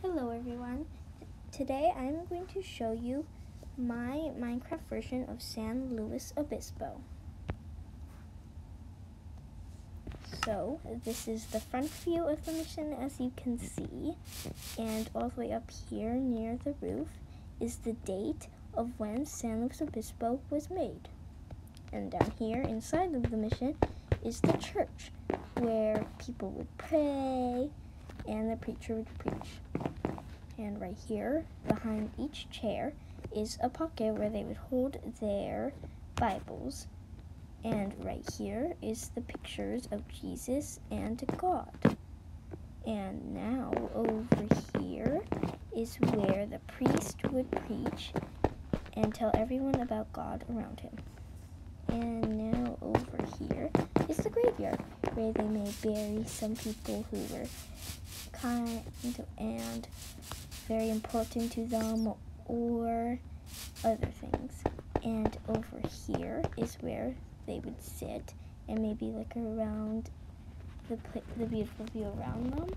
Hello everyone. Today I'm going to show you my Minecraft version of San Luis Obispo. So this is the front view of the mission as you can see and all the way up here near the roof is the date of when San Luis Obispo was made. And down here inside of the mission is the church where people would pray and the preacher would preach. And right here, behind each chair, is a pocket where they would hold their Bibles. And right here is the pictures of Jesus and God. And now over here is where the priest would preach and tell everyone about God around him. And now over here is the graveyard where they may bury some people who were kind and very important to them or other things. And over here is where they would sit and maybe look around the, the beautiful view around them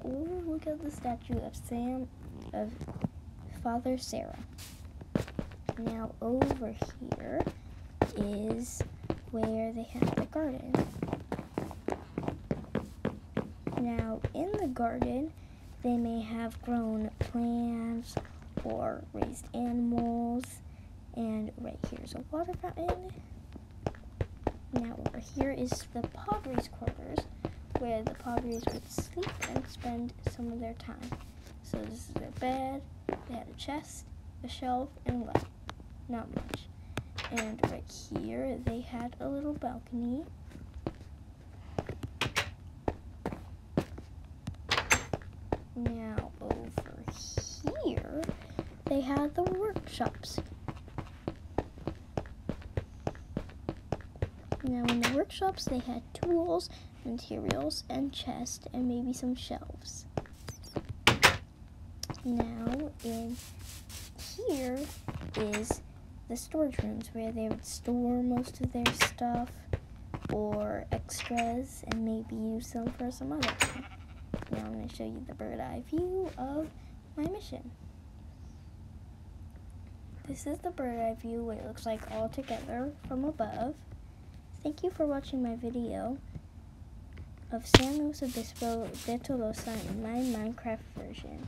or look at the statue of Sam, of Father Serra. Now over here is where they have the garden. Now, in the garden, they may have grown plants or raised animals. And right here is a water fountain. Now, over here is the Padres' quarters, where the Padres would sleep and spend some of their time. So, this is their bed. They had a chest, a shelf, and well, not much. And right here, they had a little balcony Now over here, they had the workshops. Now in the workshops, they had tools, materials, and chests, and maybe some shelves. Now in here is the storage rooms where they would store most of their stuff or extras and maybe use them for some other thing. Now I'm going to show you the bird eye view of my mission. This is the bird eye view, what it looks like all together from above. Thank you for watching my video of San Luis Obispo de Tolosa in my Minecraft version.